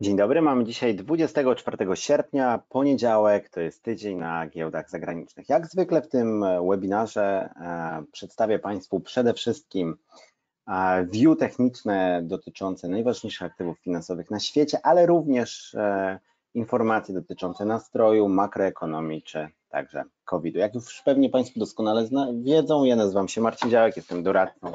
Dzień dobry, mamy dzisiaj 24 sierpnia, poniedziałek, to jest tydzień na giełdach zagranicznych. Jak zwykle w tym webinarze e, przedstawię Państwu przede wszystkim e, view techniczne dotyczące najważniejszych aktywów finansowych na świecie, ale również e, informacje dotyczące nastroju, makroekonomii czy także COVID-u. Jak już pewnie Państwo doskonale wiedzą, ja nazywam się Marcin Działek, jestem doradcą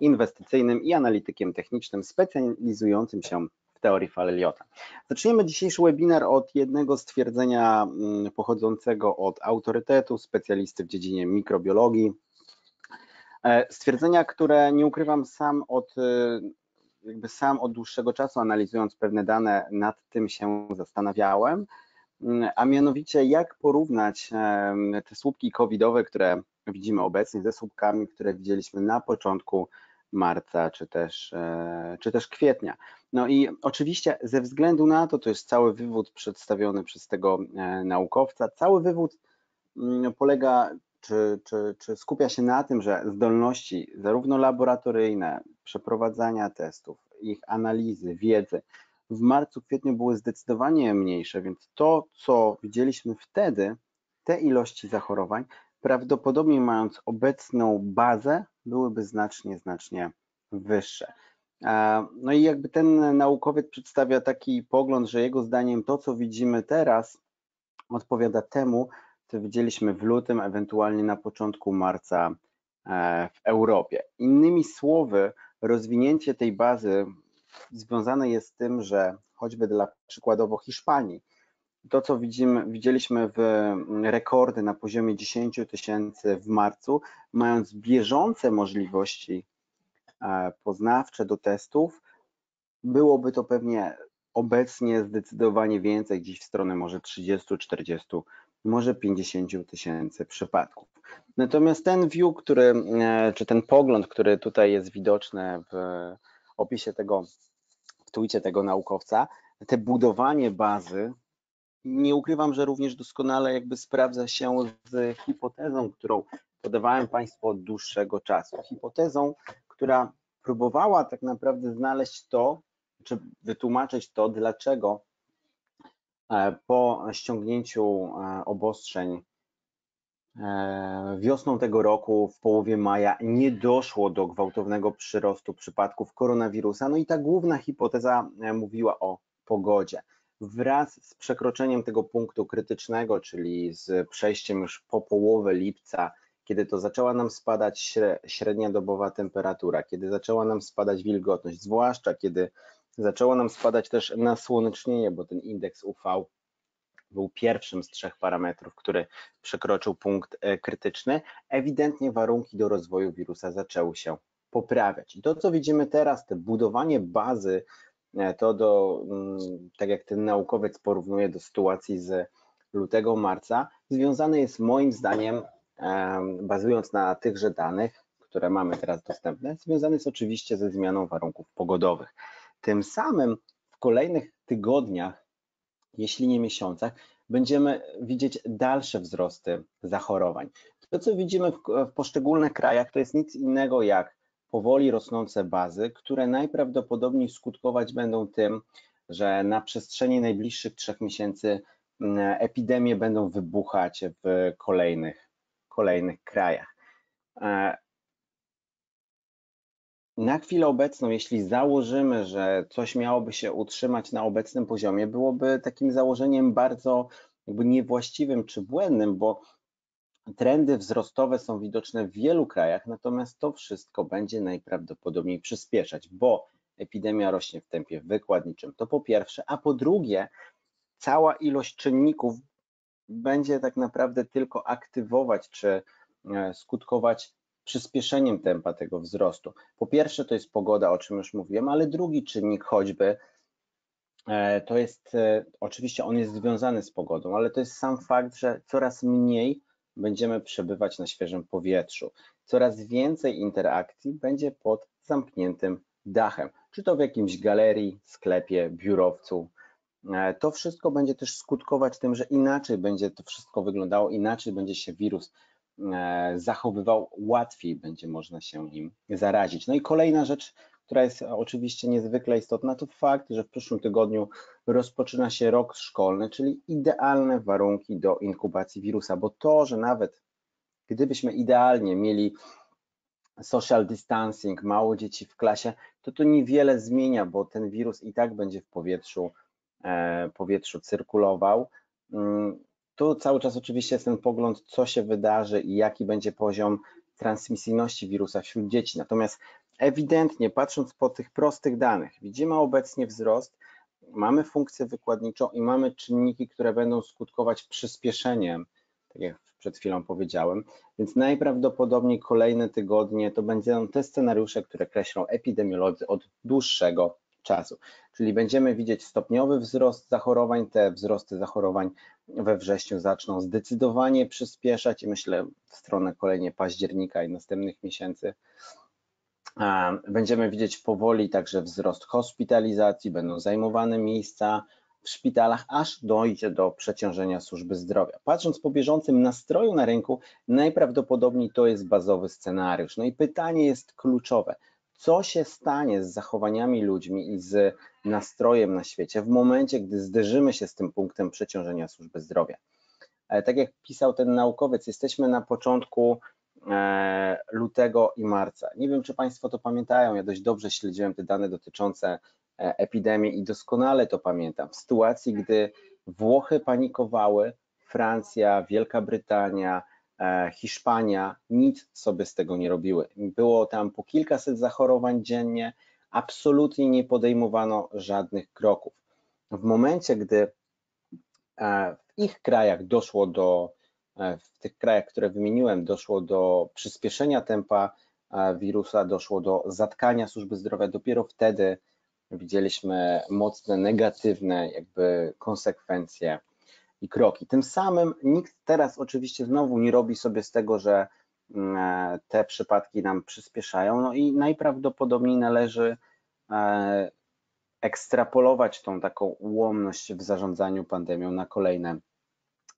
inwestycyjnym i analitykiem technicznym specjalizującym się teorii Faleliota. Zaczniemy dzisiejszy webinar od jednego stwierdzenia mm, pochodzącego od autorytetu, specjalisty w dziedzinie mikrobiologii. E, stwierdzenia, które nie ukrywam sam od e, jakby sam od dłuższego czasu analizując pewne dane nad tym się zastanawiałem, mm, a mianowicie jak porównać te słupki covidowe, które widzimy obecnie ze słupkami, które widzieliśmy na początku marca czy też, e, czy też kwietnia. No i oczywiście ze względu na to, to jest cały wywód przedstawiony przez tego e, naukowca, cały wywód mm, polega czy, czy, czy skupia się na tym, że zdolności zarówno laboratoryjne, przeprowadzania testów, ich analizy, wiedzy w marcu, kwietniu były zdecydowanie mniejsze, więc to, co widzieliśmy wtedy, te ilości zachorowań, prawdopodobnie mając obecną bazę, byłyby znacznie, znacznie wyższe. No i jakby ten naukowiec przedstawia taki pogląd, że jego zdaniem to, co widzimy teraz, odpowiada temu, co widzieliśmy w lutym, ewentualnie na początku marca e, w Europie. Innymi słowy, rozwinięcie tej bazy związane jest z tym, że choćby dla przykładowo Hiszpanii, to co widzimy, widzieliśmy w rekordy na poziomie 10 tysięcy w marcu, mając bieżące możliwości E, poznawcze do testów, byłoby to pewnie obecnie zdecydowanie więcej, gdzieś w stronę może 30, 40, może 50 tysięcy przypadków. Natomiast ten view, który, e, czy ten pogląd, który tutaj jest widoczny w opisie tego, w tujcie tego naukowca, te budowanie bazy, nie ukrywam, że również doskonale jakby sprawdza się z hipotezą, którą podawałem Państwu od dłuższego czasu. Hipotezą, która próbowała tak naprawdę znaleźć to, czy wytłumaczyć to, dlaczego e, po ściągnięciu e, obostrzeń e, wiosną tego roku, w połowie maja, nie doszło do gwałtownego przyrostu przypadków koronawirusa. No i ta główna hipoteza mówiła o pogodzie. Wraz z przekroczeniem tego punktu krytycznego, czyli z przejściem już po połowę lipca kiedy to zaczęła nam spadać średnia dobowa temperatura, kiedy zaczęła nam spadać wilgotność, zwłaszcza kiedy zaczęło nam spadać też nasłonecznienie, bo ten indeks UV był pierwszym z trzech parametrów, który przekroczył punkt e, krytyczny, ewidentnie warunki do rozwoju wirusa zaczęły się poprawiać. I to, co widzimy teraz, to budowanie bazy, to do, mm, tak jak ten naukowiec porównuje do sytuacji z lutego, marca, związane jest moim zdaniem bazując na tychże danych, które mamy teraz dostępne, związany jest oczywiście ze zmianą warunków pogodowych. Tym samym w kolejnych tygodniach, jeśli nie miesiącach, będziemy widzieć dalsze wzrosty zachorowań. To, co widzimy w, w poszczególnych krajach, to jest nic innego jak powoli rosnące bazy, które najprawdopodobniej skutkować będą tym, że na przestrzeni najbliższych trzech miesięcy epidemie będą wybuchać w kolejnych kolejnych krajach. E, na chwilę obecną, jeśli założymy, że coś miałoby się utrzymać na obecnym poziomie, byłoby takim założeniem bardzo niewłaściwym czy błędnym, bo trendy wzrostowe są widoczne w wielu krajach, natomiast to wszystko będzie najprawdopodobniej przyspieszać, bo epidemia rośnie w tempie wykładniczym. To po pierwsze, a po drugie, cała ilość czynników będzie tak naprawdę tylko aktywować czy e, skutkować przyspieszeniem tempa tego wzrostu. Po pierwsze to jest pogoda, o czym już mówiłem, ale drugi czynnik choćby e, to jest, e, oczywiście on jest związany z pogodą, ale to jest sam fakt, że coraz mniej będziemy przebywać na świeżym powietrzu. Coraz więcej interakcji będzie pod zamkniętym dachem, czy to w jakimś galerii, sklepie, biurowcu, E, to wszystko będzie też skutkować tym, że inaczej będzie to wszystko wyglądało, inaczej będzie się wirus e, zachowywał, łatwiej będzie można się nim zarazić. No i kolejna rzecz, która jest oczywiście niezwykle istotna, to fakt, że w przyszłym tygodniu rozpoczyna się rok szkolny, czyli idealne warunki do inkubacji wirusa, bo to, że nawet gdybyśmy idealnie mieli social distancing, mało dzieci w klasie, to to niewiele zmienia, bo ten wirus i tak będzie w powietrzu, e, powietrzu cyrkulował. Mm, tu cały czas oczywiście jest ten pogląd, co się wydarzy i jaki będzie poziom transmisyjności wirusa wśród dzieci. Natomiast ewidentnie, patrząc po tych prostych danych, widzimy obecnie wzrost, mamy funkcję wykładniczą i mamy czynniki, które będą skutkować przyspieszeniem, tak jak przed chwilą powiedziałem, więc najprawdopodobniej kolejne tygodnie to będą te scenariusze, które kreślą epidemiolodzy od dłuższego czasu. Czyli będziemy widzieć stopniowy wzrost zachorowań, te wzrosty zachorowań we wrześniu zaczną zdecydowanie przyspieszać i myślę w stronę kolejnie października i następnych miesięcy. Będziemy widzieć powoli także wzrost hospitalizacji, będą zajmowane miejsca w szpitalach, aż dojdzie do przeciążenia służby zdrowia. Patrząc po bieżącym nastroju na rynku, najprawdopodobniej to jest bazowy scenariusz. No i pytanie jest kluczowe. Co się stanie z zachowaniami ludźmi i z nastrojem na świecie w momencie, gdy zderzymy się z tym punktem przeciążenia służby zdrowia? Ale tak jak pisał ten naukowiec, jesteśmy na początku e, lutego i marca. Nie wiem, czy Państwo to pamiętają, ja dość dobrze śledziłem te dane dotyczące E, epidemii i doskonale to pamiętam. W sytuacji, gdy Włochy panikowały, Francja, Wielka Brytania, e, Hiszpania nic sobie z tego nie robiły. Było tam po kilkaset zachorowań dziennie, absolutnie nie podejmowano żadnych kroków. W momencie, gdy e, w ich krajach doszło do, w tych krajach, które wymieniłem, doszło do przyspieszenia tempa wirusa, doszło do zatkania służby zdrowia, dopiero wtedy widzieliśmy mocne negatywne jakby konsekwencje i kroki. Tym samym nikt teraz oczywiście znowu nie robi sobie z tego, że mm, te przypadki nam przyspieszają, no i najprawdopodobniej należy e, ekstrapolować tą taką ułomność w zarządzaniu pandemią na kolejne,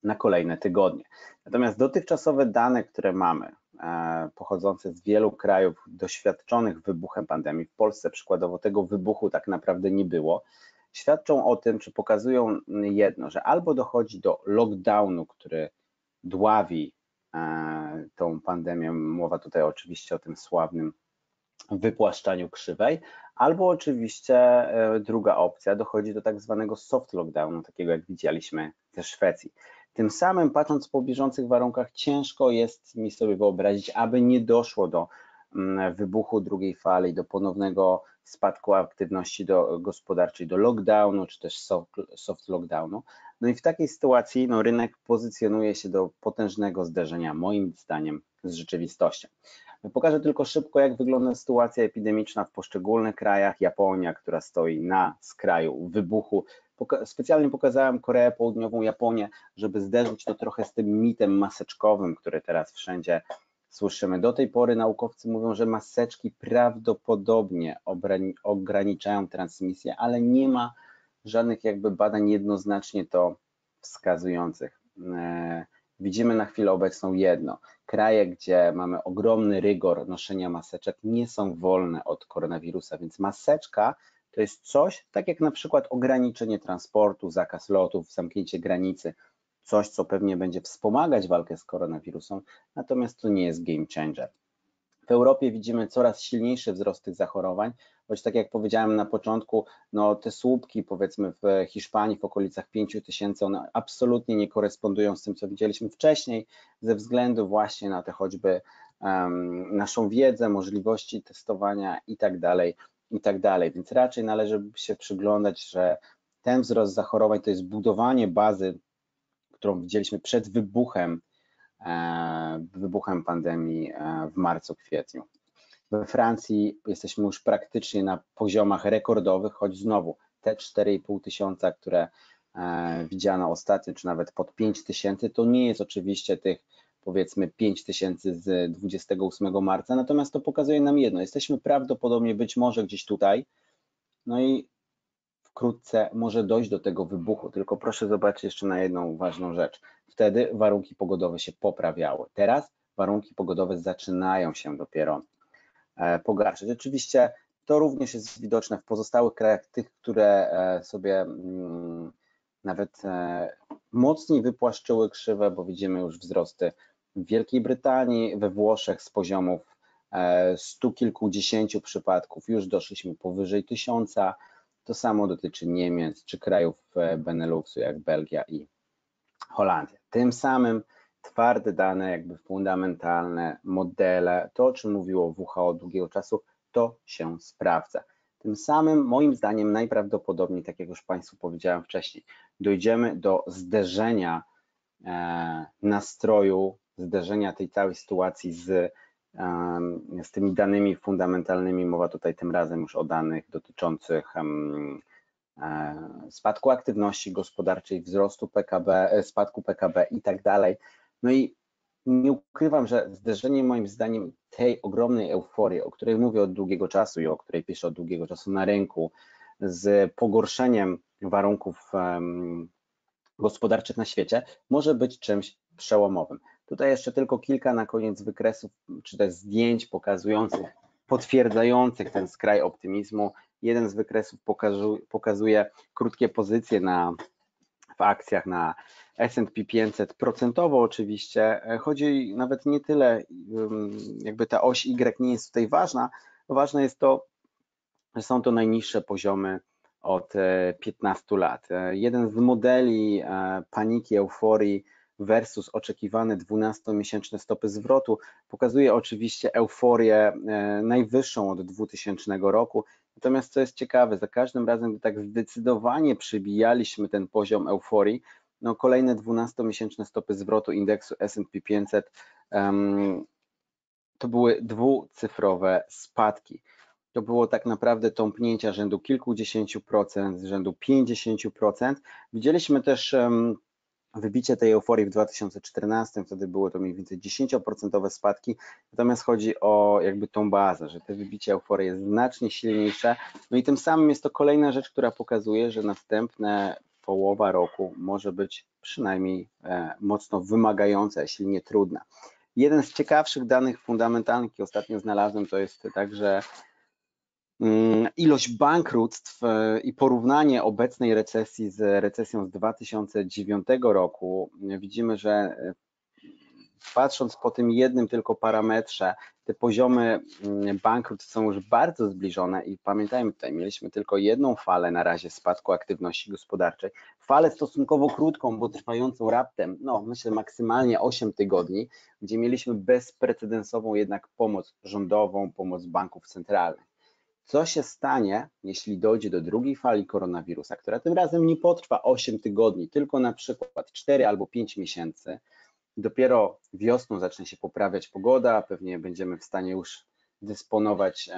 na kolejne tygodnie. Natomiast dotychczasowe dane, które mamy, E, pochodzące z wielu krajów doświadczonych wybuchem pandemii, w Polsce przykładowo tego wybuchu tak naprawdę nie było, świadczą o tym, czy pokazują jedno, że albo dochodzi do lockdownu, który dławi e, tą pandemię, mowa tutaj oczywiście o tym sławnym wypłaszczaniu krzywej, albo oczywiście e, druga opcja, dochodzi do tak zwanego soft lockdownu, takiego jak widzieliśmy ze Szwecji. Tym samym, patrząc po bieżących warunkach, ciężko jest mi sobie wyobrazić, aby nie doszło do mm, wybuchu drugiej fali, do ponownego spadku aktywności do, gospodarczej, do lockdownu, czy też soft, soft lockdownu. No i w takiej sytuacji no, rynek pozycjonuje się do potężnego zderzenia, moim zdaniem, z rzeczywistością. Pokażę tylko szybko, jak wygląda sytuacja epidemiczna w poszczególnych krajach. Japonia, która stoi na skraju wybuchu specjalnie pokazałem Koreę Południową, Japonię, żeby zderzyć to trochę z tym mitem maseczkowym, który teraz wszędzie słyszymy. Do tej pory naukowcy mówią, że maseczki prawdopodobnie ograniczają transmisję, ale nie ma żadnych jakby badań jednoznacznie to wskazujących. E, widzimy na chwilę obecną jedno. Kraje, gdzie mamy ogromny rygor noszenia maseczek, nie są wolne od koronawirusa, więc maseczka to jest coś, tak jak na przykład ograniczenie transportu, zakaz lotów, zamknięcie granicy, coś, co pewnie będzie wspomagać walkę z koronawirusem, natomiast to nie jest game changer. W Europie widzimy coraz silniejszy wzrost tych zachorowań, choć tak jak powiedziałem na początku, no te słupki powiedzmy w Hiszpanii w okolicach 5 tysięcy, one absolutnie nie korespondują z tym, co widzieliśmy wcześniej, ze względu właśnie na te choćby um, naszą wiedzę, możliwości testowania i tak dalej i tak dalej. Więc raczej należy się przyglądać, że ten wzrost zachorowań to jest budowanie bazy, którą widzieliśmy przed wybuchem, e, wybuchem pandemii e, w marcu, kwietniu. We Francji jesteśmy już praktycznie na poziomach rekordowych, choć znowu te 4,5 tysiąca, które e, widziano ostatnio, czy nawet pod 5 tysięcy, to nie jest oczywiście tych powiedzmy 5 tysięcy z 28 marca, natomiast to pokazuje nam jedno, jesteśmy prawdopodobnie być może gdzieś tutaj, no i wkrótce może dojść do tego wybuchu, tylko proszę zobaczyć jeszcze na jedną ważną rzecz. Wtedy warunki pogodowe się poprawiały. Teraz warunki pogodowe zaczynają się dopiero e, pogarszać. Oczywiście To również jest widoczne w pozostałych krajach, tych, które sobie mm, nawet mocniej wypłaszczyły krzywe, bo widzimy już wzrosty w Wielkiej Brytanii, we Włoszech z poziomów stu kilkudziesięciu przypadków już doszliśmy powyżej tysiąca. To samo dotyczy Niemiec czy krajów Beneluxu jak Belgia i Holandia. Tym samym twarde dane, jakby fundamentalne, modele, to o czym mówiło WHO od długiego czasu, to się sprawdza. Tym samym, moim zdaniem, najprawdopodobniej, tak jak już Państwu powiedziałem wcześniej, dojdziemy do zderzenia e, nastroju, zderzenia tej całej sytuacji z, z tymi danymi fundamentalnymi. Mowa tutaj tym razem już o danych dotyczących E, spadku aktywności gospodarczej, wzrostu PKB, e, spadku PKB i tak dalej. No i nie ukrywam, że zderzenie moim zdaniem tej ogromnej euforii, o której mówię od długiego czasu i o której piszę od długiego czasu na rynku, z pogorszeniem warunków gospodarczych na świecie, może być czymś przełomowym. Tutaj jeszcze tylko kilka na koniec wykresów, czy też zdjęć pokazujących, potwierdzających ten skraj optymizmu. Jeden z wykresów pokazuje krótkie pozycje na, w akcjach na S&P 500 procentowo oczywiście. Chodzi nawet nie tyle, jakby ta oś Y nie jest tutaj ważna, ważne jest to, że są to najniższe poziomy od 15 e, lat. E, jeden z modeli e, paniki, euforii versus oczekiwane 12-miesięczne stopy zwrotu pokazuje oczywiście euforię najwyższą od 2000 roku Natomiast co jest ciekawe, za każdym razem, gdy tak zdecydowanie przybijaliśmy ten poziom euforii, no kolejne 12-miesięczne stopy zwrotu indeksu S&P 500 um, to były dwucyfrowe spadki. To było tak naprawdę tąpnięcia rzędu kilkudziesięciu procent, rzędu 50 procent. Widzieliśmy też um, wybicie tej euforii w 2014, wtedy było to mniej więcej 10% spadki, natomiast chodzi o jakby tą bazę, że te wybicie euforii jest znacznie silniejsze, no i tym samym jest to kolejna rzecz, która pokazuje, że następne połowa roku może być przynajmniej e, mocno wymagająca, jeśli nie trudna. Jeden z ciekawszych danych fundamentalnych, jaki ostatnio znalazłem, to jest także ilość bankructw e, i porównanie obecnej recesji z recesją z 2009 roku, widzimy, że e, patrząc po tym jednym tylko parametrze, te poziomy mm, bankructw są już bardzo zbliżone i pamiętajmy tutaj, mieliśmy tylko jedną falę na razie spadku aktywności gospodarczej, falę stosunkowo krótką, bo trwającą raptem, no myślę maksymalnie 8 tygodni, gdzie mieliśmy bezprecedensową jednak pomoc rządową, pomoc banków centralnych. Co się stanie, jeśli dojdzie do drugiej fali koronawirusa, która tym razem nie potrwa 8 tygodni, tylko na przykład 4 albo 5 miesięcy. Dopiero wiosną zacznie się poprawiać pogoda, pewnie będziemy w stanie już dysponować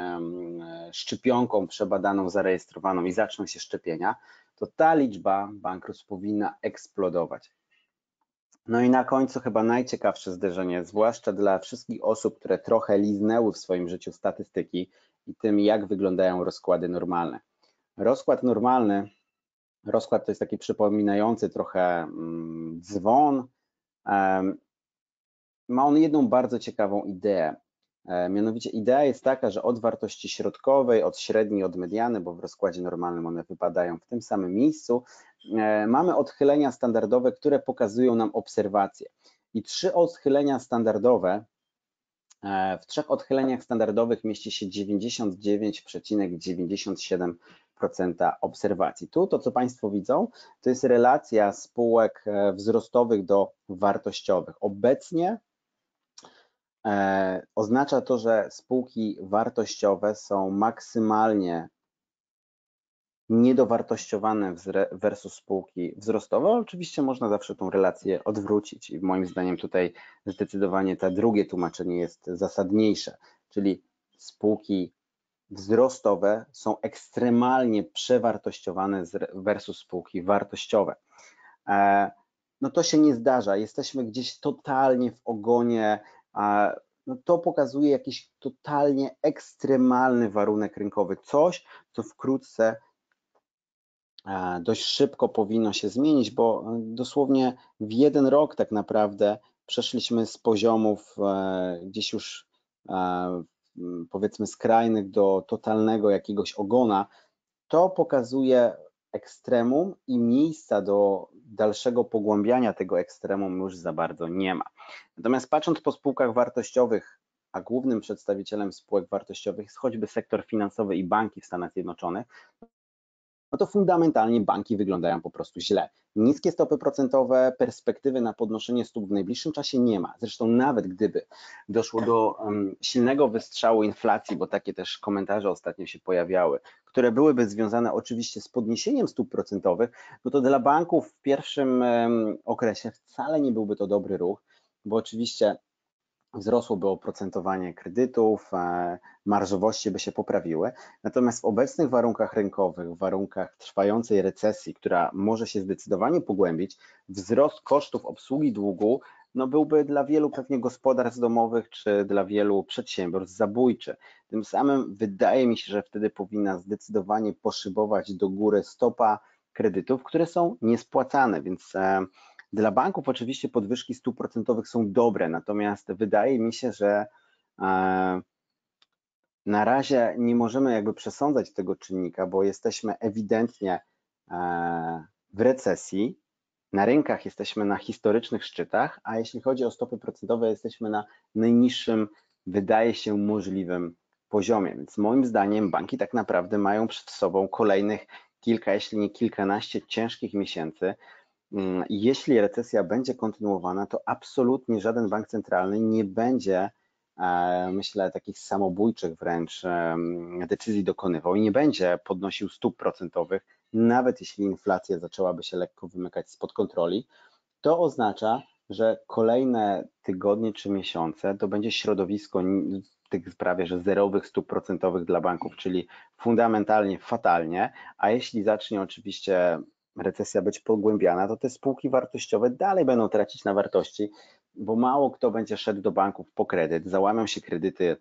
szczepionką przebadaną, zarejestrowaną i zaczną się szczepienia, to ta liczba bankructw powinna eksplodować. No i na końcu chyba najciekawsze zderzenie, zwłaszcza dla wszystkich osób, które trochę liznęły w swoim życiu statystyki i tym, jak wyglądają rozkłady normalne. Rozkład normalny, rozkład to jest taki przypominający trochę mm, dzwon. Ma on jedną bardzo ciekawą ideę. E, mianowicie idea jest taka, że od wartości środkowej, od średniej, od mediany, bo w rozkładzie normalnym one wypadają w tym samym miejscu, e, mamy odchylenia standardowe, które pokazują nam obserwacje. I trzy odchylenia standardowe w trzech odchyleniach standardowych mieści się 99,97% obserwacji. Tu to, co Państwo widzą, to jest relacja spółek e, wzrostowych do wartościowych. Obecnie e, oznacza to, że spółki wartościowe są maksymalnie niedowartościowane versus spółki wzrostowe. Oczywiście można zawsze tą relację odwrócić i moim zdaniem tutaj zdecydowanie to drugie tłumaczenie jest zasadniejsze, czyli spółki wzrostowe są ekstremalnie przewartościowane versus spółki wartościowe. E, no to się nie zdarza, jesteśmy gdzieś totalnie w ogonie, no to pokazuje jakiś totalnie ekstremalny warunek rynkowy, coś, co wkrótce dość szybko powinno się zmienić, bo e, dosłownie w jeden rok tak naprawdę przeszliśmy z poziomów e, gdzieś już powiedzmy skrajnych do totalnego jakiegoś ogona, to pokazuje ekstremum i miejsca do dalszego pogłębiania tego ekstremum już za bardzo nie ma. Natomiast patrząc po spółkach wartościowych, a głównym przedstawicielem spółek wartościowych jest choćby sektor finansowy i banki w Stanach Zjednoczonych, no to fundamentalnie banki wyglądają po prostu źle. Niskie stopy procentowe, perspektywy na podnoszenie stóp w najbliższym czasie nie ma. Zresztą nawet gdyby doszło do silnego wystrzału inflacji, bo takie też komentarze ostatnio się pojawiały, które byłyby związane oczywiście z podniesieniem stóp procentowych, no to dla banków w pierwszym okresie wcale nie byłby to dobry ruch, bo oczywiście wzrosłoby oprocentowanie kredytów, e, marżowości by się poprawiły. Natomiast w obecnych warunkach rynkowych, w warunkach trwającej recesji, która może się zdecydowanie pogłębić, wzrost kosztów obsługi długu no byłby dla wielu pewnie gospodarstw domowych czy dla wielu przedsiębiorstw zabójczy. Tym samym wydaje mi się, że wtedy powinna zdecydowanie poszybować do góry stopa kredytów, które są niespłacane, więc e, dla banków oczywiście podwyżki stóp procentowych są dobre, natomiast wydaje mi się, że e, na razie nie możemy jakby przesądzać tego czynnika, bo jesteśmy ewidentnie e, w recesji. Na rynkach jesteśmy na historycznych szczytach, a jeśli chodzi o stopy procentowe, jesteśmy na najniższym, wydaje się, możliwym poziomie. Więc moim zdaniem banki tak naprawdę mają przed sobą kolejnych kilka, jeśli nie kilkanaście ciężkich miesięcy, jeśli recesja będzie kontynuowana, to absolutnie żaden bank centralny nie będzie, e, myślę, takich samobójczych wręcz decyzji dokonywał i nie będzie podnosił stóp procentowych, nawet jeśli inflacja zaczęłaby się lekko wymykać spod kontroli. To oznacza, że kolejne tygodnie czy miesiące to będzie środowisko tych prawie że zerowych stóp procentowych dla banków, czyli fundamentalnie fatalnie, a jeśli zacznie oczywiście recesja być pogłębiana, to te spółki wartościowe dalej będą tracić na wartości, bo mało kto będzie szedł do banków po kredyt, załamią się kredyty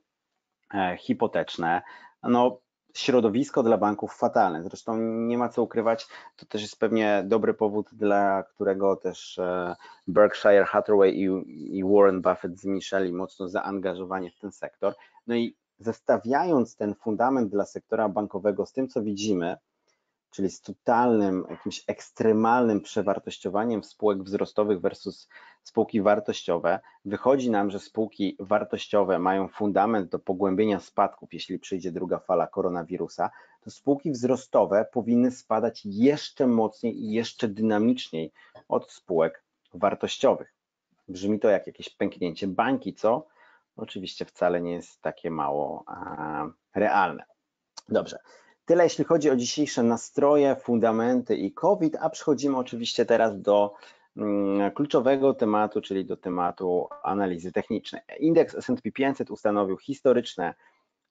e, hipoteczne. No, środowisko dla banków fatalne. Zresztą nie ma co ukrywać, to też jest pewnie dobry powód, dla którego też e, Berkshire Hathaway i, Warren Buffett zmniejszali mocno zaangażowanie w ten sektor. No i zestawiając ten fundament dla sektora bankowego z tym, co widzimy, czyli z totalnym, jakimś ekstremalnym przewartościowaniem spółek wzrostowych versus spółki wartościowe, wychodzi nam, że spółki wartościowe mają fundament do pogłębienia spadków, jeśli przyjdzie druga fala koronawirusa, to spółki wzrostowe powinny spadać jeszcze mocniej i jeszcze dynamiczniej od spółek wartościowych. Brzmi to jak jakieś pęknięcie bańki, co oczywiście wcale nie jest takie mało realne. Dobrze. Tyle jeśli chodzi o dzisiejsze nastroje, fundamenty i COVID, a przechodzimy oczywiście teraz do mm, kluczowego tematu, czyli do tematu analizy technicznej. Indeks S&P 500 ustanowił historyczne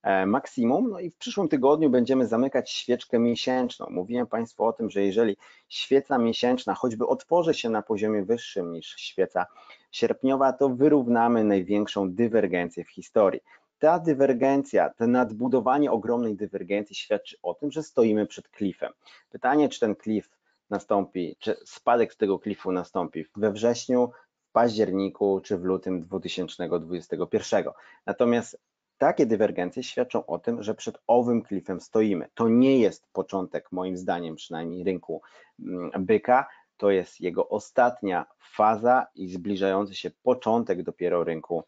e, maksimum, no i w przyszłym tygodniu będziemy zamykać świeczkę miesięczną. Mówiłem Państwu o tym, że jeżeli świeca miesięczna choćby otworzy się na poziomie wyższym niż świeca sierpniowa, to wyrównamy największą dywergencję w historii ta dywergencja, to nadbudowanie ogromnej dywergencji świadczy o tym, że stoimy przed klifem. Pytanie, czy ten klif nastąpi, czy spadek z tego klifu nastąpi we wrześniu, w październiku czy w lutym 2021. Natomiast takie dywergencje świadczą o tym, że przed owym klifem stoimy. To nie jest początek, moim zdaniem przynajmniej, rynku mm, byka, to jest jego ostatnia faza i zbliżający się początek dopiero rynku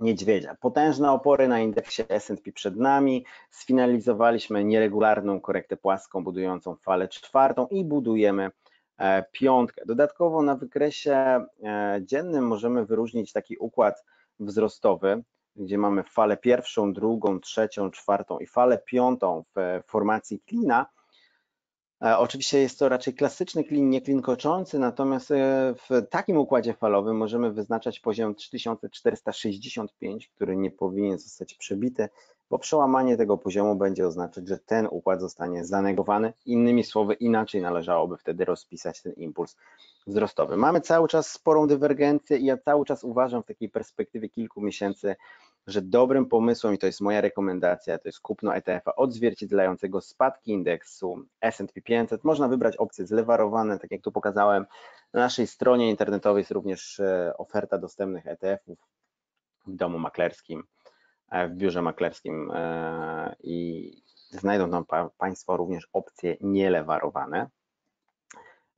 niedźwiedzia. Potężne opory na indeksie S&P przed nami. Sfinalizowaliśmy nieregularną korektę płaską, budującą falę czwartą i budujemy e, piątkę. Dodatkowo na wykresie e, dziennym możemy wyróżnić taki układ wzrostowy, gdzie mamy falę pierwszą, drugą, trzecią, czwartą i falę piątą w formacji klina E, oczywiście jest to raczej klasyczny klin, nie klin koczący, natomiast e, w takim układzie falowym możemy wyznaczać poziom 3465, który nie powinien zostać przebity, bo przełamanie tego poziomu będzie oznaczać, że ten układ zostanie zanegowany. Innymi słowy, inaczej należałoby wtedy rozpisać ten impuls wzrostowy. Mamy cały czas sporą dywergencję i ja cały czas uważam w takiej perspektywie kilku miesięcy, że dobrym pomysłem, i to jest moja rekomendacja, to jest kupno ETF-a odzwierciedlającego spadki indeksu S&P 500. Można wybrać opcje zlewarowane, tak jak tu pokazałem. Na naszej stronie internetowej jest również e, oferta dostępnych ETF-ów w domu maklerskim. w biurze maklerskim i znajdą tam Państwo również opcje nielewarowane.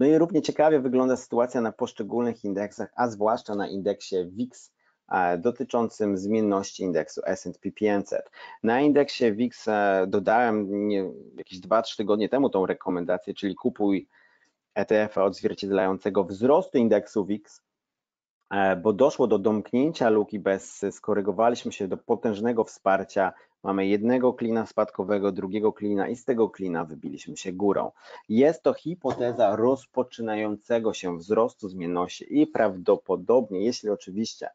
No i równie ciekawie wygląda sytuacja na poszczególnych indeksach, a zwłaszcza na indeksie WIX dotyczącym zmienności indeksu S&P 500. Na indeksie WIX dodałem nie, jakieś 2-3 tygodnie temu tą rekomendację, czyli kupuj ETF odzwierciedlającego wzrostu indeksu WIX, bo doszło do domknięcia luki bez, skorygowaliśmy się do potężnego wsparcia Mamy jednego klina spadkowego, drugiego klina i z tego klina wybiliśmy się górą. Jest to hipoteza rozpoczynającego się wzrostu zmienności i prawdopodobnie, jeśli oczywiście e,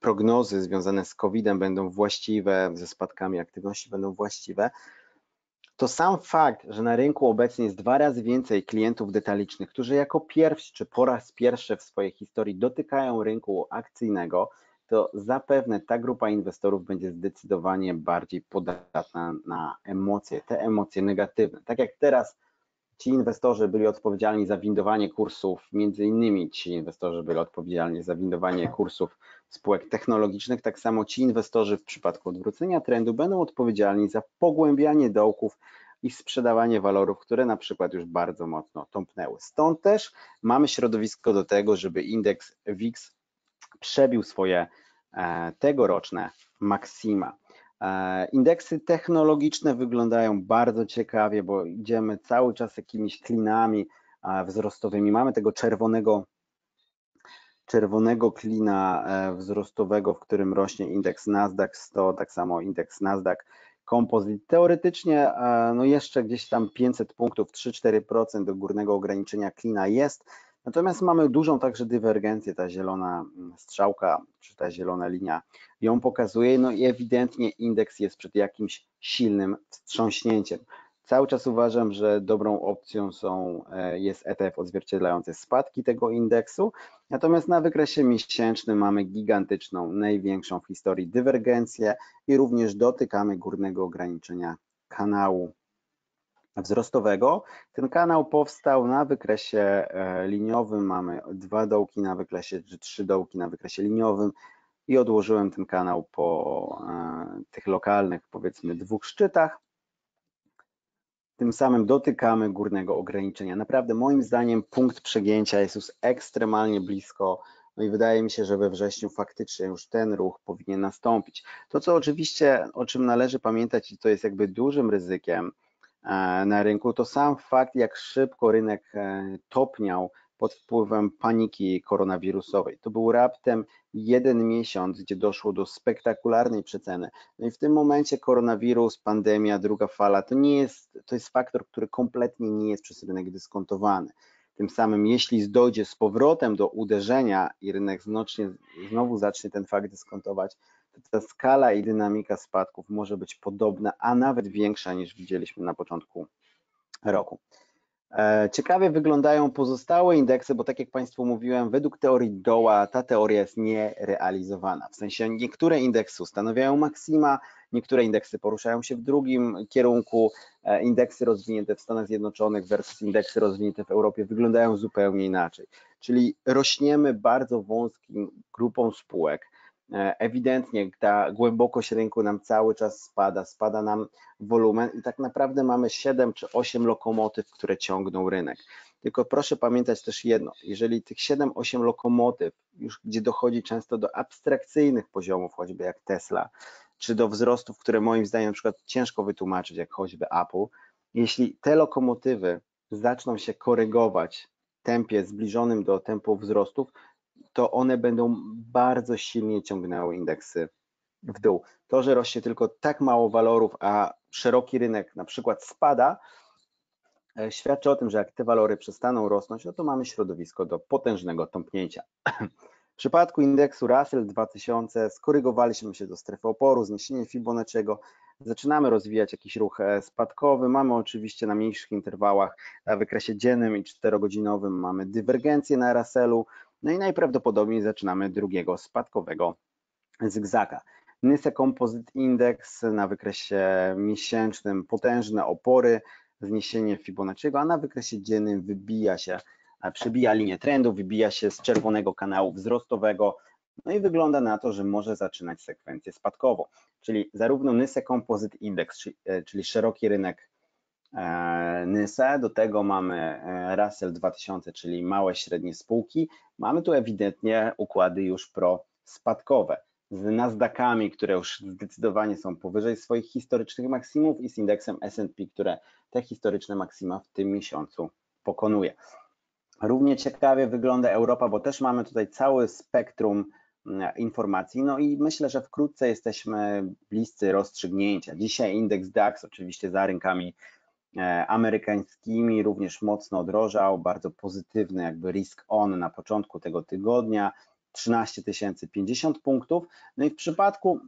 prognozy związane z COVID-em będą właściwe, ze spadkami aktywności będą właściwe, to sam fakt, że na rynku obecnie jest dwa razy więcej klientów detalicznych, którzy jako pierwsi czy po raz pierwszy w swojej historii dotykają rynku akcyjnego, to zapewne ta grupa inwestorów będzie zdecydowanie bardziej podatna na emocje, te emocje negatywne. Tak jak teraz ci inwestorzy byli odpowiedzialni za windowanie kursów, między innymi ci inwestorzy byli odpowiedzialni za windowanie kursów spółek technologicznych, tak samo ci inwestorzy w przypadku odwrócenia trendu będą odpowiedzialni za pogłębianie dołków i sprzedawanie walorów, które na przykład już bardzo mocno tąpnęły. Stąd też mamy środowisko do tego, żeby indeks WIX przebił swoje e, tegoroczne maksima. E, indeksy technologiczne wyglądają bardzo ciekawie, bo idziemy cały czas jakimiś klinami e, wzrostowymi. Mamy tego czerwonego, czerwonego klina wzrostowego, w którym rośnie indeks Nasdaq 100, tak samo indeks Nasdaq Composite. Teoretycznie no jeszcze gdzieś tam 500 punktów, 3-4% do górnego ograniczenia klina jest, Natomiast mamy dużą także dywergencję, ta zielona mm, strzałka, czy ta zielona linia ją pokazuje, no i ewidentnie indeks jest przed jakimś silnym wstrząśnięciem. Cały czas uważam, że dobrą opcją są, e, jest ETF odzwierciedlający spadki tego indeksu, natomiast na wykresie miesięcznym mamy gigantyczną, największą w historii dywergencję i również dotykamy górnego ograniczenia kanału wzrostowego. Ten kanał powstał na wykresie e, liniowym, mamy dwa dołki na wykresie, czy trzy dołki na wykresie liniowym i odłożyłem ten kanał po e, tych lokalnych, powiedzmy, dwóch szczytach. Tym samym dotykamy górnego ograniczenia. Naprawdę moim zdaniem punkt przegięcia jest już ekstremalnie blisko, no i wydaje mi się, że we wrześniu faktycznie już ten ruch powinien nastąpić. To, co oczywiście, o czym należy pamiętać i to jest jakby dużym ryzykiem, na rynku, to sam fakt, jak szybko rynek e, topniał pod wpływem paniki koronawirusowej. To był raptem jeden miesiąc, gdzie doszło do spektakularnej przeceny. No i w tym momencie koronawirus, pandemia, druga fala, to nie jest, to jest faktor, który kompletnie nie jest przez rynek dyskontowany. Tym samym, jeśli dojdzie z powrotem do uderzenia i rynek znacznie, znowu zacznie ten fakt dyskontować, ta skala i dynamika spadków może być podobna, a nawet większa niż widzieliśmy na początku roku. E, ciekawie wyglądają pozostałe indeksy, bo tak jak Państwu mówiłem, według teorii doła ta teoria jest nierealizowana. W sensie niektóre indeksy stanowią maksima, niektóre indeksy poruszają się w drugim kierunku. E, indeksy rozwinięte w Stanach Zjednoczonych versus indeksy rozwinięte w Europie wyglądają zupełnie inaczej. Czyli rośniemy bardzo wąskim grupą spółek ewidentnie ta głębokość rynku nam cały czas spada, spada nam wolumen i tak naprawdę mamy 7 czy 8 lokomotyw, które ciągną rynek. Tylko proszę pamiętać też jedno, jeżeli tych 7-8 lokomotyw, już gdzie dochodzi często do abstrakcyjnych poziomów, choćby jak Tesla, czy do wzrostów, które moim zdaniem na przykład ciężko wytłumaczyć, jak choćby Apple, jeśli te lokomotywy zaczną się korygować w tempie zbliżonym do tempu wzrostów, to one będą bardzo silnie ciągnęły indeksy w dół. To, że rośnie tylko tak mało walorów, a szeroki rynek na przykład spada, e, świadczy o tym, że jak te walory przestaną rosnąć, no to mamy środowisko do potężnego tąpnięcia. W przypadku indeksu Russell 2000 skorygowaliśmy się do strefy oporu, zniesienie Fibonacciego, zaczynamy rozwijać jakiś ruch e, spadkowy, mamy oczywiście na mniejszych interwałach na wykresie dziennym i 4-godzinowym mamy dywergencję na Russellu, no i najprawdopodobniej zaczynamy drugiego spadkowego zygzaka. Nyse Composite Index na wykresie miesięcznym potężne opory, zniesienie Fibonacciego, a na wykresie dziennym wybija się, przebija linię trendu, wybija się z czerwonego kanału wzrostowego, No i wygląda na to, że może zaczynać sekwencję spadkową, czyli zarówno NYSE Composite Index, czyli szeroki rynek E, NYSE, do tego mamy e, Russell 2000, czyli małe, średnie spółki. Mamy tu ewidentnie układy już pro-spadkowe z Nasdaqami, które już zdecydowanie są powyżej swoich historycznych maksimów i z indeksem S&P, które te historyczne maksima w tym miesiącu pokonuje. Równie ciekawie wygląda Europa, bo też mamy tutaj cały spektrum mm, informacji. No i myślę, że wkrótce jesteśmy bliscy rozstrzygnięcia. Dzisiaj indeks DAX oczywiście za rynkami E, amerykańskimi również mocno drożał, bardzo pozytywny jakby risk on na początku tego tygodnia, 13 050 punktów. No i w przypadku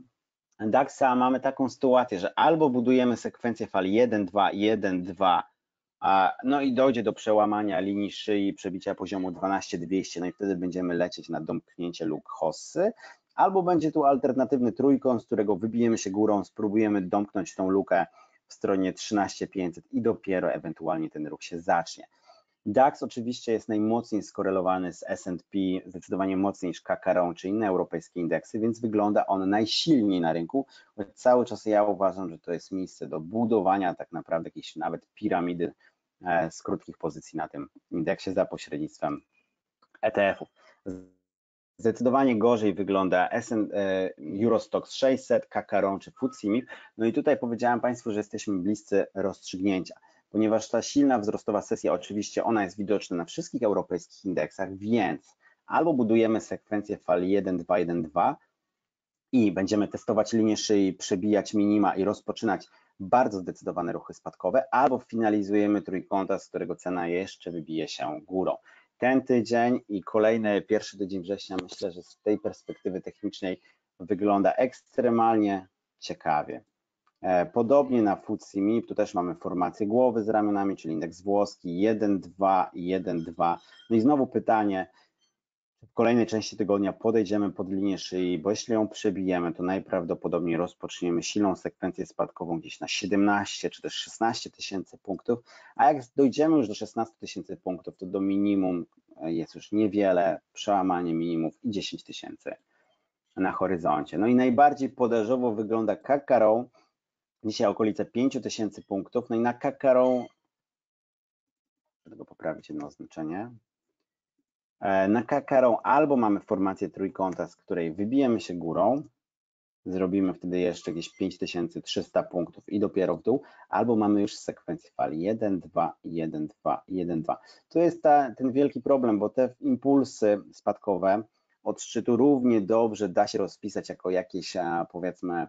DAXa mamy taką sytuację, że albo budujemy sekwencję fali 1, 2, 1, 2, no i dojdzie do przełamania linii szyi, przebicia poziomu 12200, no i wtedy będziemy lecieć na domknięcie luk Hossy, albo będzie tu alternatywny trójkąt, z którego wybijemy się górą, spróbujemy domknąć tą lukę w stronie 13500 i dopiero ewentualnie ten ruch się zacznie. DAX oczywiście jest najmocniej skorelowany z S&P, zdecydowanie mocniej niż Kakaron czy inne europejskie indeksy, więc wygląda on najsilniej na rynku. Cały czas ja uważam, że to jest miejsce do budowania tak naprawdę jakiejś nawet piramidy e, z krótkich pozycji na tym indeksie za pośrednictwem ETF-ów. Zdecydowanie gorzej wygląda SN, e, Eurostox 600, Kakaron czy FTSE No i tutaj powiedziałem Państwu, że jesteśmy bliscy rozstrzygnięcia, ponieważ ta silna wzrostowa sesja, oczywiście ona jest widoczna na wszystkich europejskich indeksach, więc albo budujemy sekwencję fali 1, 2, 1, 2 i będziemy testować linię szyi, przebijać minima i rozpoczynać bardzo zdecydowane ruchy spadkowe, albo finalizujemy trójkąta, z którego cena jeszcze wybije się górą ten tydzień i kolejny pierwszy tydzień września myślę, że z tej perspektywy technicznej wygląda ekstremalnie ciekawie. E, podobnie na FTSE MIP, tu też mamy formację głowy z ramionami, czyli indeks włoski 1, 2, 1, 2. No i znowu pytanie, w kolejnej części tygodnia podejdziemy pod linię szyi, bo jeśli ją przebijemy, to najprawdopodobniej rozpoczniemy silną sekwencję spadkową gdzieś na 17 czy też 16 tysięcy punktów, a jak dojdziemy już do 16 tysięcy punktów, to do minimum jest już niewiele, przełamanie minimów i 10 tysięcy na horyzoncie. No i najbardziej podażowo wygląda Kakarą, dzisiaj okolice 5 tysięcy punktów, no i na Kakarą, tego poprawić jedno oznaczenie, E, na kakarą albo mamy formację trójkąta, z której wybijemy się górą, zrobimy wtedy jeszcze jakieś 5300 punktów i dopiero w dół, albo mamy już sekwencję fali 1, 2, 1, 2, 1, 2. To jest ta, ten wielki problem, bo te impulsy spadkowe od szczytu równie dobrze da się rozpisać jako jakieś powiedzmy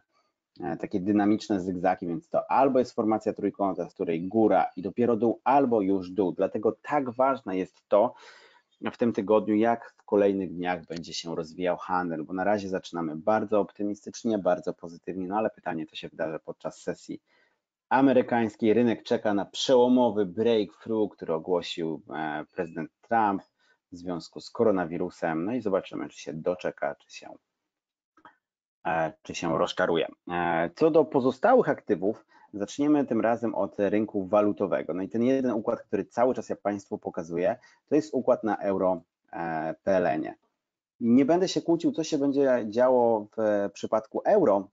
e, takie dynamiczne zygzaki, więc to albo jest formacja trójkąta, z której góra i dopiero dół, albo już dół. Dlatego tak ważne jest to, w tym tygodniu, jak w kolejnych dniach będzie się rozwijał handel, bo na razie zaczynamy bardzo optymistycznie, bardzo pozytywnie, no ale pytanie, co się wydarzy podczas sesji amerykańskiej. Rynek czeka na przełomowy breakthrough, który ogłosił e, prezydent Trump w związku z koronawirusem, no i zobaczymy, czy się doczeka, czy się, e, czy się rozczaruje. E, co do pozostałych aktywów, Zaczniemy tym razem od rynku walutowego. No i ten jeden układ, który cały czas ja Państwu pokazuję, to jest układ na euro e, PLN-ie. Nie będę się kłócił, co się będzie działo w przypadku euro,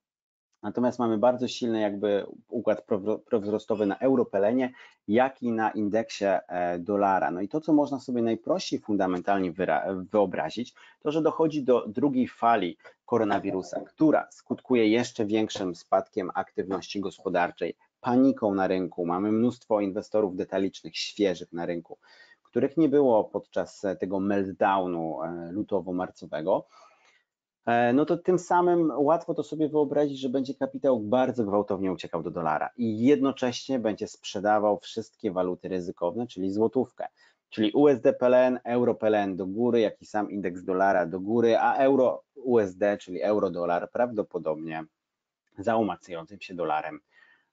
Natomiast mamy bardzo silny jakby układ prowzrostowy na europelenie, jak i na indeksie e, dolara. No i to, co można sobie najprościej fundamentalnie wyobrazić, to, że dochodzi do drugiej fali koronawirusa, która skutkuje jeszcze większym spadkiem aktywności gospodarczej, paniką na rynku. Mamy mnóstwo inwestorów detalicznych, świeżych na rynku, których nie było podczas tego meltdownu e, lutowo-marcowego no to tym samym łatwo to sobie wyobrazić, że będzie kapitał bardzo gwałtownie uciekał do dolara i jednocześnie będzie sprzedawał wszystkie waluty ryzykowne, czyli złotówkę, czyli USD PLN, euro PLN do góry, jak i sam indeks dolara do góry, a euro USD, czyli euro dolar prawdopodobnie za umacniającym się dolarem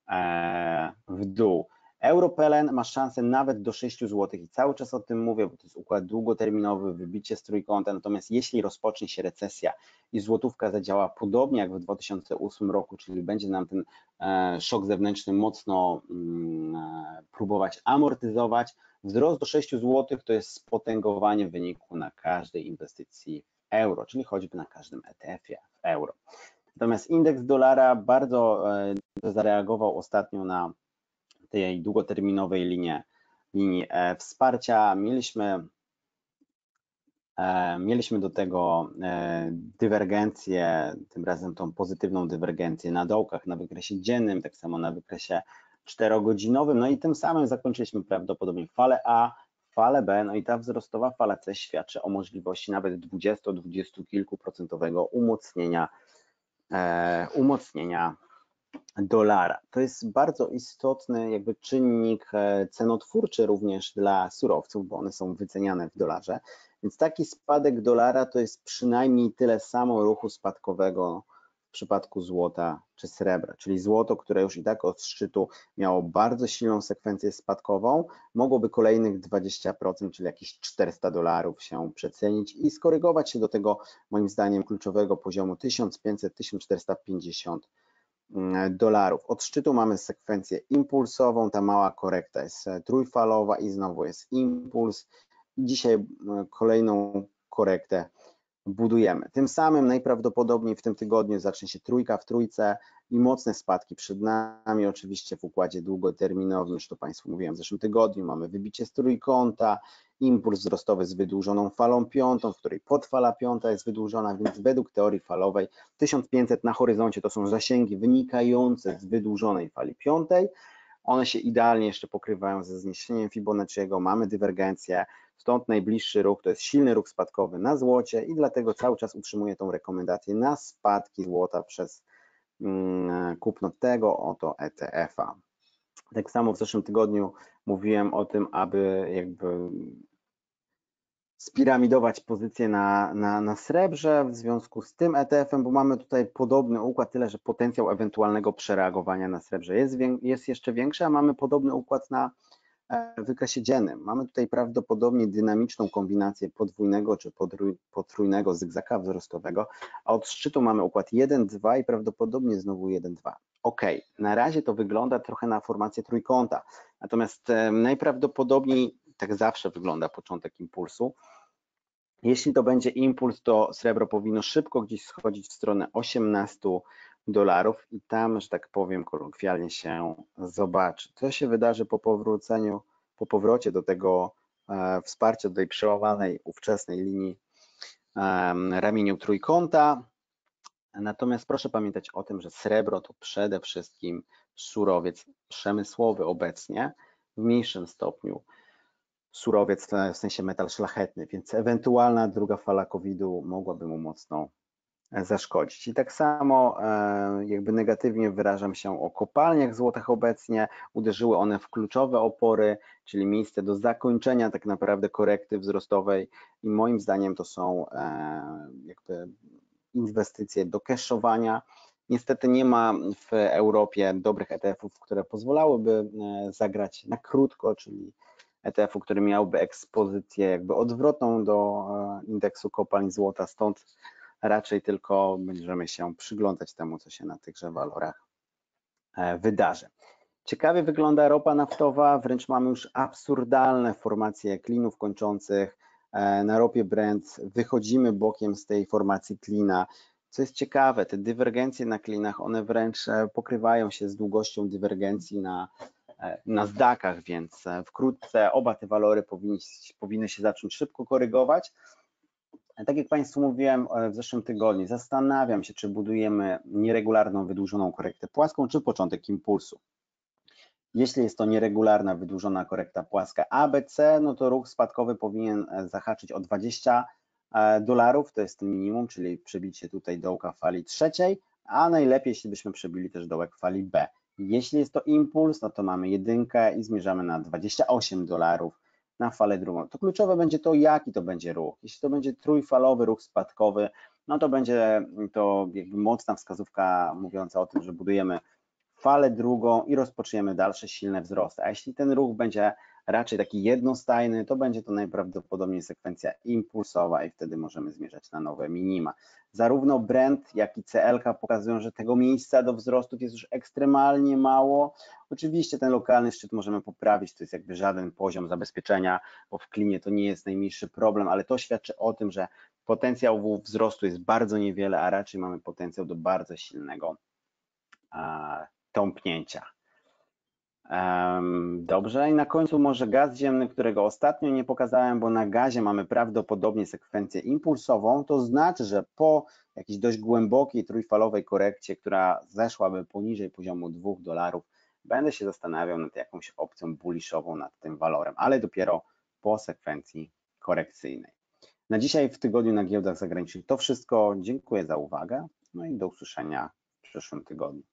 e, w dół. EuroPLN ma szansę nawet do 6 zł i cały czas o tym mówię, bo to jest układ długoterminowy, wybicie z trójkąta, natomiast jeśli rozpocznie się recesja i złotówka zadziała podobnie jak w 2008 roku, czyli będzie nam ten e, szok zewnętrzny mocno mm, e, próbować amortyzować, wzrost do 6 zł to jest spotęgowanie wyniku na każdej inwestycji w euro, czyli choćby na każdym ETF-ie w euro. Natomiast indeks dolara bardzo zareagował ostatnio na tej długoterminowej linii wsparcia. Mieliśmy E, mieliśmy do tego e, dywergencję, tym razem tą pozytywną dywergencję na dołkach, na wykresie dziennym, tak samo na wykresie czterogodzinowym, no i tym samym zakończyliśmy prawdopodobnie falę A, falę B, no i ta wzrostowa fala C świadczy o możliwości nawet 20-20 kilku procentowego umocnienia, e, umocnienia dolara. To jest bardzo istotny jakby czynnik cenotwórczy również dla surowców, bo one są wyceniane w dolarze. Więc taki spadek dolara to jest przynajmniej tyle samo ruchu spadkowego w przypadku złota czy srebra, czyli złoto, które już i tak od szczytu miało bardzo silną sekwencję spadkową, mogłoby kolejnych 20%, czyli jakieś 400 dolarów się przecenić i skorygować się do tego moim zdaniem kluczowego poziomu 1500-1450 mm, dolarów. Od szczytu mamy sekwencję impulsową, ta mała korekta jest trójfalowa i znowu jest impuls Dzisiaj e, kolejną korektę budujemy. Tym samym najprawdopodobniej w tym tygodniu zacznie się trójka w trójce i mocne spadki przed nami. Oczywiście w układzie długoterminowym, już to Państwu mówiłem w zeszłym tygodniu, mamy wybicie z trójkąta, impuls wzrostowy z wydłużoną falą piątą, w której podfala piąta jest wydłużona, więc według teorii falowej 1500 na horyzoncie to są zasięgi wynikające z wydłużonej fali piątej. One się idealnie jeszcze pokrywają ze zniesieniem Fibonacciego, mamy dywergencję, Stąd najbliższy ruch to jest silny ruch spadkowy na złocie i dlatego cały czas utrzymuję tą rekomendację na spadki złota przez mm, kupno tego oto ETF-a. Tak samo w zeszłym tygodniu mówiłem o tym, aby jakby spiramidować pozycję na, na, na srebrze w związku z tym ETF-em, bo mamy tutaj podobny układ, tyle że potencjał ewentualnego przereagowania na srebrze jest, jest jeszcze większy, a mamy podobny układ na w wykresie dziennym. Mamy tutaj prawdopodobnie dynamiczną kombinację podwójnego czy potrójnego zygzaka wzrostowego, a od szczytu mamy układ 1-2 i prawdopodobnie znowu 1-2. Ok, na razie to wygląda trochę na formację trójkąta, natomiast najprawdopodobniej tak zawsze wygląda początek impulsu. Jeśli to będzie impuls, to srebro powinno szybko gdzieś schodzić w stronę 18 dolarów i tam, że tak powiem kolokwialnie się zobaczy. Co się wydarzy po powróceniu, po powrocie do tego e, wsparcia, do tej przełamanej ówczesnej linii e, ramieniu trójkąta. Natomiast proszę pamiętać o tym, że srebro to przede wszystkim surowiec przemysłowy obecnie, w mniejszym stopniu surowiec w sensie metal szlachetny, więc ewentualna druga fala COVID-u mogłaby mu mocno zaszkodzić. I tak samo e, jakby negatywnie wyrażam się o kopalniach złotych obecnie. Uderzyły one w kluczowe opory, czyli miejsce do zakończenia tak naprawdę korekty wzrostowej i moim zdaniem to są e, jakby inwestycje do cashowania. Niestety nie ma w Europie dobrych ETF-ów, które pozwalałyby e, zagrać na krótko, czyli ETF-u, który miałby ekspozycję jakby odwrotną do indeksu kopalń złota, stąd raczej tylko będziemy się przyglądać temu, co się na tychże walorach e, wydarzy. Ciekawie wygląda ropa naftowa, wręcz mamy już absurdalne formacje klinów kończących. E, na ropie Brent wychodzimy bokiem z tej formacji klina. Co jest ciekawe, te dywergencje na klinach, one wręcz e, pokrywają się z długością dywergencji na, na zdakach, więc wkrótce oba te walory powinny, powinny się zacząć szybko korygować. Tak jak Państwu mówiłem e, w zeszłym tygodniu, zastanawiam się, czy budujemy nieregularną, wydłużoną korektę płaską, czy początek impulsu. Jeśli jest to nieregularna, wydłużona korekta płaska ABC, no to ruch spadkowy powinien e, zahaczyć o 20 e, dolarów, to jest minimum, czyli przebicie tutaj dołka fali trzeciej, a najlepiej, jeśli byśmy przebili też dołek fali B. Jeśli jest to impuls, no to mamy jedynkę i zmierzamy na 28 dolarów na falę drugą. To kluczowe będzie to, jaki to będzie ruch. Jeśli to będzie trójfalowy ruch spadkowy, no to będzie to jakby mocna wskazówka mówiąca o tym, że budujemy falę drugą i rozpoczniemy dalsze silne wzrosty. A jeśli ten ruch będzie raczej taki jednostajny, to będzie to najprawdopodobniej sekwencja impulsowa i wtedy możemy zmierzać na nowe minima. Zarówno Brent, jak i CLK pokazują, że tego miejsca do wzrostów jest już ekstremalnie mało. Oczywiście ten lokalny szczyt możemy poprawić, to jest jakby żaden poziom zabezpieczenia, bo w klinie to nie jest najmniejszy problem, ale to świadczy o tym, że potencjału wzrostu jest bardzo niewiele, a raczej mamy potencjał do bardzo silnego tąpnięcia. Dobrze, i na końcu może gaz ziemny, którego ostatnio nie pokazałem, bo na gazie mamy prawdopodobnie sekwencję impulsową. To znaczy, że po jakiejś dość głębokiej trójfalowej korekcie, która zeszłaby poniżej poziomu 2 dolarów, będę się zastanawiał nad jakąś opcją bullishową nad tym walorem, ale dopiero po sekwencji korekcyjnej. Na dzisiaj w tygodniu na giełdach zagranicznych to wszystko. Dziękuję za uwagę. No i do usłyszenia w przyszłym tygodniu.